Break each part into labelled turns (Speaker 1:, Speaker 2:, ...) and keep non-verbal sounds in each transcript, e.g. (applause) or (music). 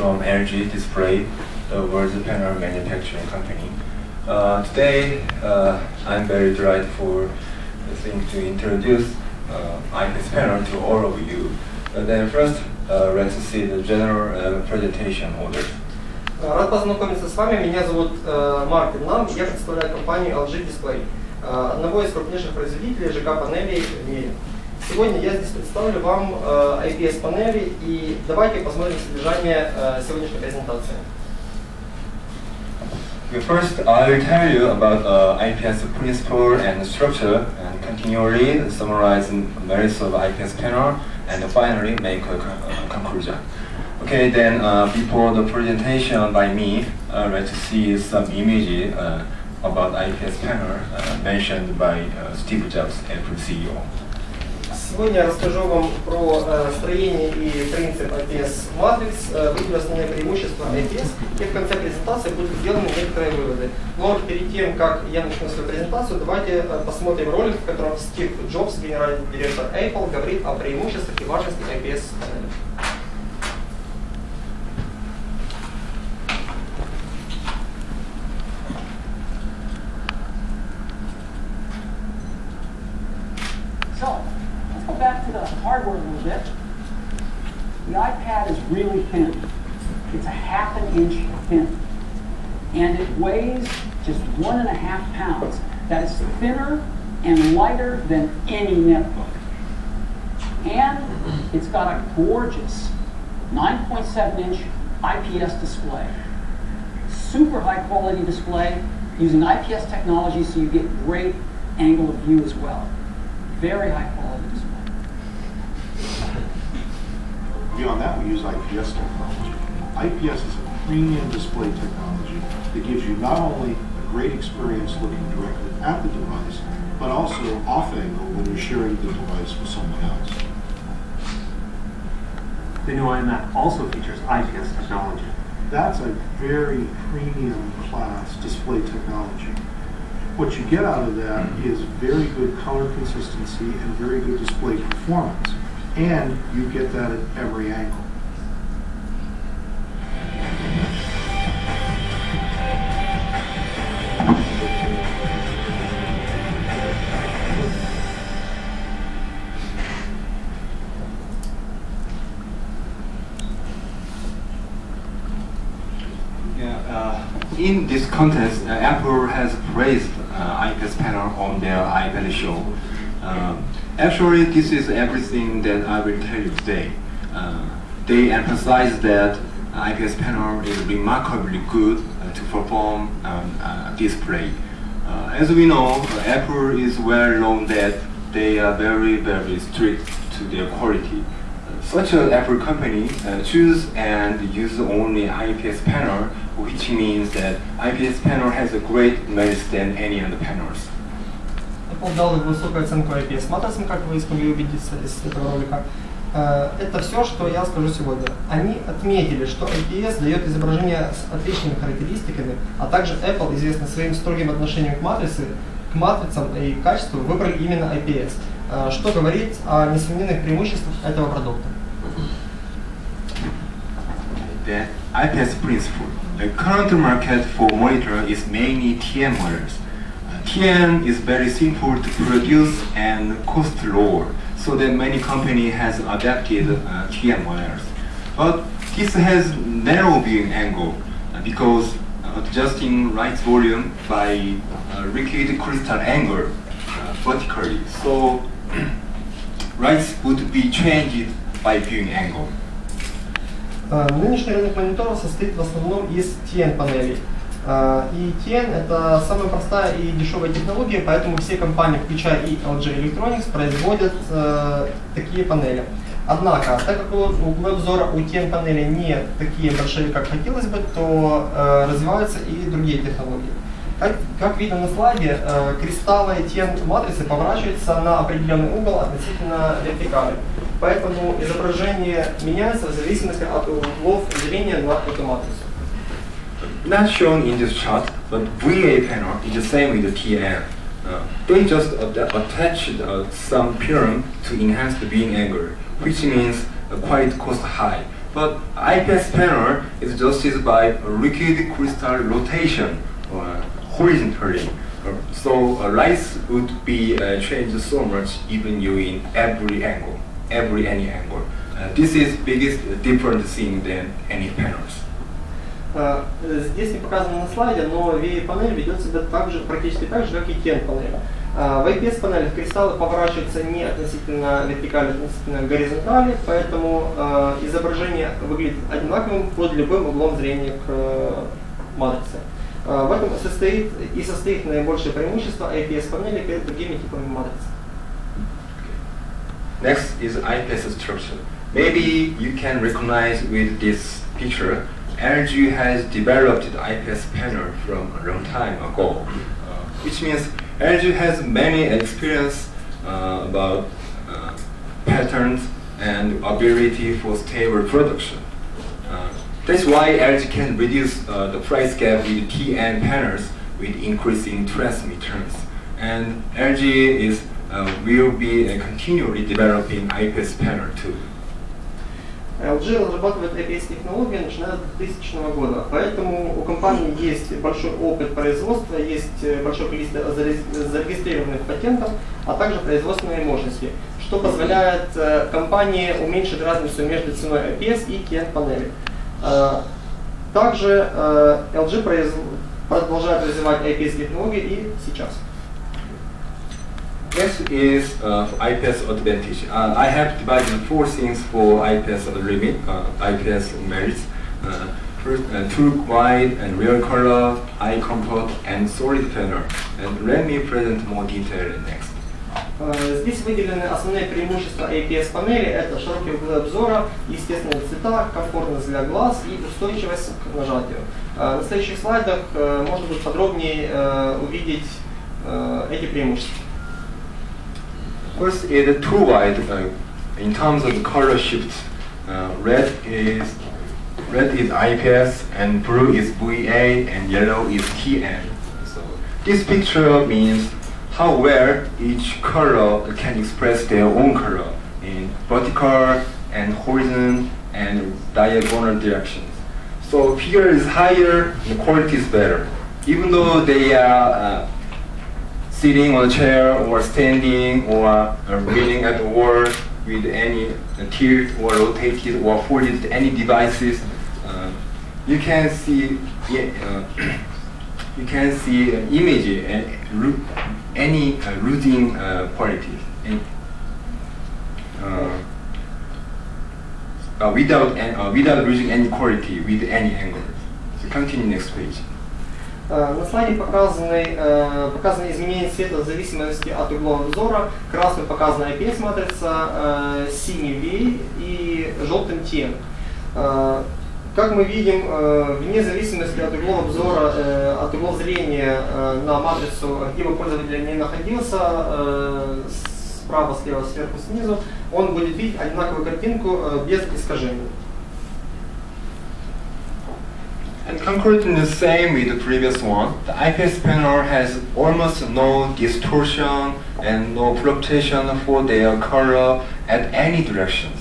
Speaker 1: from LG Display, the world's panel manufacturing company. Uh, today, uh, I'm very delighted for the thing to introduce uh, IPS panel to all of you. Uh, then first, uh, let's see the general uh, presentation order.
Speaker 2: Рад познакомиться с вами. Меня зовут э, Марк Нам. Я представляю компанию LG Display, э, одного из крупнейших производителей ЖК-панелей в мире. Сегодня я здесь представлю вам э, IPS-панели и давайте посмотрим содержание э, сегодняшней презентации.
Speaker 1: Okay, First, I will tell you about uh, IPS principle and structure, and continually summarize the merits of IPS panel, and finally make a, con- a conclusion. Okay, then uh, before the presentation by me, uh, let's see some image uh, about IPS panel uh, mentioned by uh, Steve Jobs, Apple E CEO.
Speaker 2: Сегодня я расскажу вам про э, строение и принцип IPS матрикс, э, выделю основные преимущества IPS, и в конце презентации будут сделаны некоторые выводы. Но перед тем, как я начну свою презентацию, давайте э, посмотрим ролик, в котором Стив Джобс, генеральный директор Apple, говорит о преимуществах и важности IPS
Speaker 3: hardware a little bit. The iPad is really thin. It's a half an inch thin. And it weighs just one and a half pounds. That is thinner and lighter than any netbook. And it's got a gorgeous 9.7 inch IPS display. Super high quality display using IPS technology so you get great angle of view as well. Very high quality display.
Speaker 4: Beyond that, we use IPS technology. IPS is a premium display technology that gives you not only a great experience looking directly at the device, but also off angle when you're sharing the device with someone else.
Speaker 5: The new iMac also features IPS technology.
Speaker 4: That's a very premium class display technology. What you get out of that is very good color consistency and very good display performance. And you get that at every angle.
Speaker 1: Uh, in this contest, uh, Apple has praised uh, panel on their iPad show. Um, actually, this is everything that I will tell you today. Uh, they emphasize that IPS panel is remarkably good uh, to perform um, uh, display. Uh, as we know, uh, Apple is well known that they are very, very strict to their quality. Uh, Such an Apple company uh, choose and use only IPS panel, which means that IPS panel has a great merits than any other panels.
Speaker 2: Apple дал высокую оценку IPS матрицам, как вы смогли убедиться из этого ролика. Э, Это все, что я скажу сегодня. Они отметили, что IPS дает изображение с отличными характеристиками, а также Apple, известный своим строгим отношением к матрице, к матрицам и качеству, выбрали именно IPS, э, что говорит о несомненных преимуществах этого продукта.
Speaker 1: The IPS principle. The current market for monitor is mainly TN models. Uh, TN is very simple to produce and cost lower, so that many company has adapted uh, TN models. But this has narrow viewing angle uh, because uh, adjusting light volume by uh, liquid crystal angle uh, vertically, so (clears throat) lights would be changed by viewing angle.
Speaker 2: Э, Нынешний рынок мониторов состоит в основном из TN-панелей. Э, И TN это самая простая и дешевая технология, поэтому все компании, включая и LG Electronics, производят э, такие панели. Однако, так как у- обзора у TN-панелей не такие большие, как хотелось бы, то э, развиваются и другие технологии. Как, как видно на слайде, э, кристаллы TN-матрицы поворачиваются на определенный угол относительно вертикали. Поэтому изображение меняется в зависимости от углов зрения на эту матрицу.
Speaker 1: Not shown in this chart, but VA panel is the same with the TN. Uh, they just attached uh, some film to enhance the viewing angle, which means the quality cost high. But IPS panel is adjusted by liquid crystal rotation uh, horizontally. Uh, So uh, lights would be uh, changed so much even you in every angle, every any angle. Uh, this is biggest different thing than any panels.
Speaker 2: Э, Здесь не показано на слайде, но VA-панель ведет себя так же, практически так же, как и TN-панель. В IPS-панелях кристаллы поворачиваются не относительно вертикали, а относительно горизонтали, поэтому э, изображение выглядит одинаковым под любым углом зрения к э, матрице. Э, в этом состоит и состоит наибольшее преимущество IPS-панели перед другими типами матриц.
Speaker 1: Next is IPS structure. Maybe you can recognize with this picture, LG has developed the IPS panel from a long time ago, uh, which means LG has many experience uh, about uh, patterns and ability for stable production. Uh, that's why LG can reduce uh, the price gap with TN panels with increasing transmittance. And LG is uh, will be continually developing IPS panel too.
Speaker 2: LG разрабатывает APS-технологии начиная с 2000 года, поэтому у компании есть большой опыт производства, есть э, большое количество заре- зарегистрированных патентов, а также производственные мощности, что позволяет э, компании уменьшить разницу между ценой APS и TN-панели. Э, Также LG продолжает развивать APS-технологии и сейчас.
Speaker 1: Next is uh, IPS advantage. Uh, I have divided four things for IPS limit, uh, IPS merits. Uh, first, uh, true wide and real color, eye comfort, and solid panel. And let me present more detail next.
Speaker 2: Здесь выделены основные преимущества IPS панели. Это широкий угол обзора, естественные цвета, комфортность для глаз и устойчивость к нажатию. На следующих слайдах можно будет подробнее увидеть эти преимущества.
Speaker 1: First is too wide uh, in terms of color shift. Uh, red is red is IPS and blue is VA and yellow is TN. So this picture means how well each color can express their own color in vertical and horizontal and diagonal directions. So here is higher, the quality is better. Even though they are uh, sitting on a chair or standing or uh, reading at the wall with any uh, tilt or rotated or folded any devices, uh, you can see (clears throat) you can see an image and any uh, quality and, uh, without uh, without losing any quality with any angle. So continue next page.
Speaker 2: Э, На слайде показаны, э, показаны изменения цвета в зависимости от угла обзора. Красным показана IPS-матрица, э, синий V и желтым TN. Как мы видим, вне зависимости от углов обзора, от углов зрения на матрицу, где бы пользователь не находился, справа, слева, сверху, снизу, он будет видеть одинаковую картинку без искажений.
Speaker 1: And concluding the same with the previous one, the IPS panel has almost no distortion and no fluctuation for their color at any directions.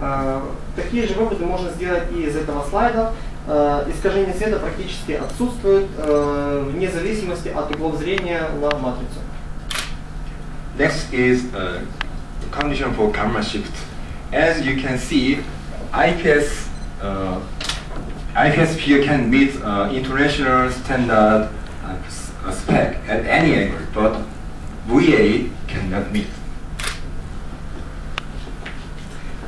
Speaker 2: Э, Такие же выводы можно сделать и из этого слайда. Э, Искажение цвета практически отсутствует э, вне зависимости от углов зрения на матрицу.
Speaker 1: Next is uh, the condition for gamma shift. As you can see, IPS uh, IPS sphere can meet uh, international standard uh, s- uh, spec at any angle, but VA cannot meet.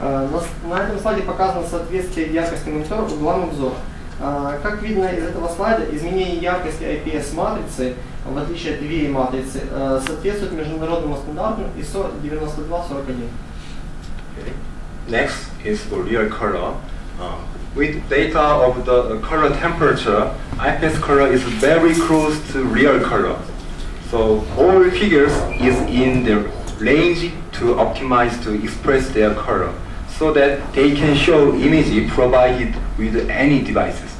Speaker 2: Э, На, с- на этом слайде показано соответствие яркости монитора углам обзора. Э, Как видно из этого слайда, изменение яркости IPS-матрицы, в отличие от VA-матрицы, э, соответствует международному стандарту ISO 9241.
Speaker 1: Okay. Next is for real color. Uh, with data of the color temperature, IPS color is very close to real color. So all figures is in the range to optimize to express their color so that they can show image provided with any devices.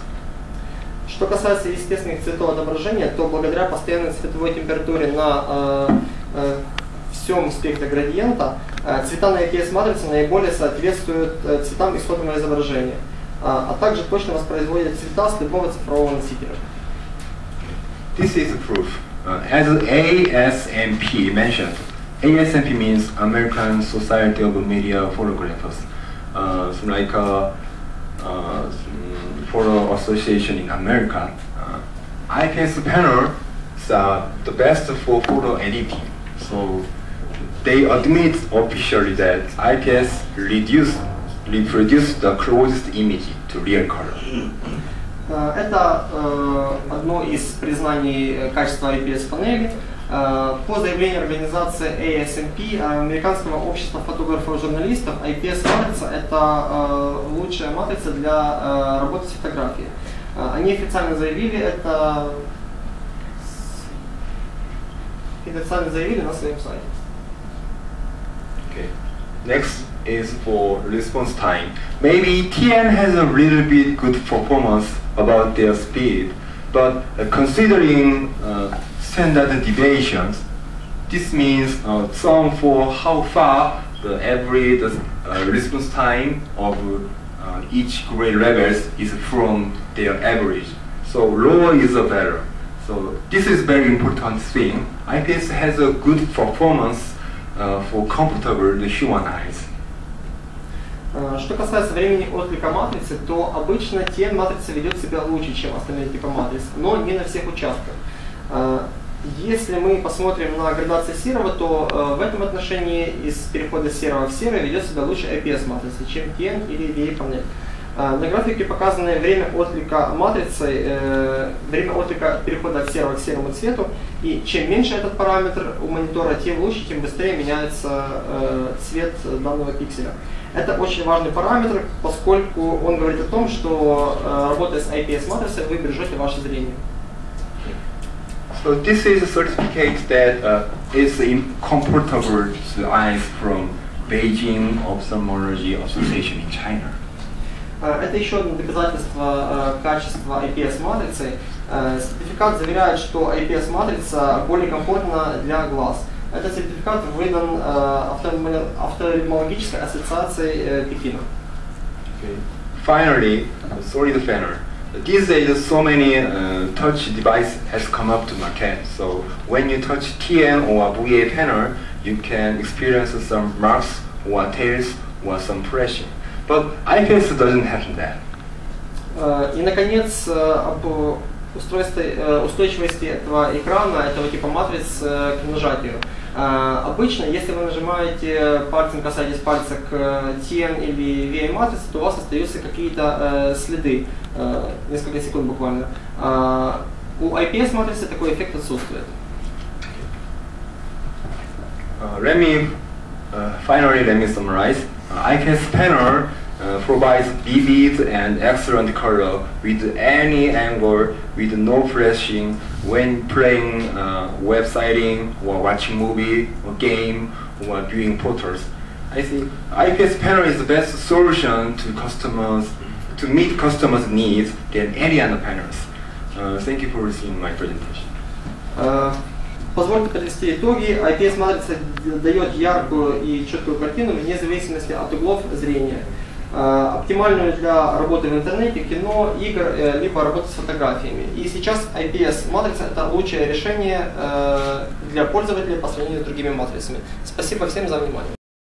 Speaker 2: Что касается естественных цветов отображения, то благодаря постоянной цветовой температуре на э, э, всем спектре градиента, э, цвета на IPS-матрице наиболее соответствуют э, цветам исходного изображения а а также точно воспроизводят цвета с любого цифрового носителя.
Speaker 1: This is proof. Uh, as ASMP mentioned, ASMP means American Society of Media Photographers. Uh, it's like a uh, mm, photo association in America. Uh, IPS panel is uh, the best for photo editing. So they admit officially that IPS reduce, reproduce the closest image to real color.
Speaker 2: Это э, одно из признаний э, качества IPS-панели. Э, По заявлению организации ASMP, э, Американского общества фотографов и журналистов, IPS-матрица – это э, лучшая матрица для э, работы с фотографией. Они официально заявили это официально заявили на своем сайте.
Speaker 1: Okay. Next is for response time. Maybe TN has a little bit good performance about their speed, but uh, considering uh, standard deviations, this means uh, for how far the average uh, response time of uh, each grade levels is from their average. So lower is a better. So this is very important thing. IPS has a good performance uh, for comfortable the human eyes.
Speaker 2: Э, Что касается времени отклика матрицы, то обычно TN матрица ведет себя лучше, чем остальные типы матриц, но не на всех участках. Э, Если мы посмотрим на градацию серого, то э, в этом отношении из перехода серого в серый ведет себя лучше IPS матрица, чем TN или VA панель. Э, На графике показано время отклика матрицы, э, время отклика перехода от серого к серому цвету, и чем меньше этот параметр у монитора, тем лучше, тем быстрее меняется э, цвет данного пикселя. Это очень важный параметр, поскольку он говорит о том, что э, работая с IPS-матрицей, вы бережете ваше зрение.
Speaker 1: So this is a certificate that uh, is in- comfortable to eyes from Beijing Ophthalmology Association in China.
Speaker 2: Э, Это еще одно доказательство э, качества IPS-матрицы. Э, Сертификат заверяет, что IPS-матрица более комфортна для глаз. Этот сертификат выдан э, офтальмо- офтальмологической ассоциацией э, Пекина.
Speaker 1: Okay. Finally, uh, solid panel. These days, so many uh, touch device has come up to market. So when you touch TN or VA panel, you can experience some marks or tails or some pressure. But IPS doesn't that.
Speaker 2: Э, И, наконец, э, об устройстве, э, устойчивости этого экрана, этого типа матриц э, к нажатию. Обычно, если вы нажимаете пальцем, касаетесь пальца к TN или VA матрице, то у вас остаются какие-то следы, несколько секунд буквально. У IPS матрицы такой эффект отсутствует.
Speaker 1: Uh, let me uh, finally let me summarize. Uh, IPS panel uh, provides vivid and excellent color with any angle, with no flashing when playing uh, websiting or watching movie or game or viewing photos. I think IPS panel is the best solution to customers to meet customers' needs than any other panels. Uh, thank you for seeing my presentation.
Speaker 2: Э, Позвольте подвести итоги. IPS-матрица дает яркую и четкую картину вне зависимости от углов зрения. Э, Оптимальную для работы в интернете, кино, игр, э, либо работы с фотографиями. И сейчас IPS-матрица это лучшее решение э, для пользователей по сравнению с другими матрицами. Спасибо всем за внимание.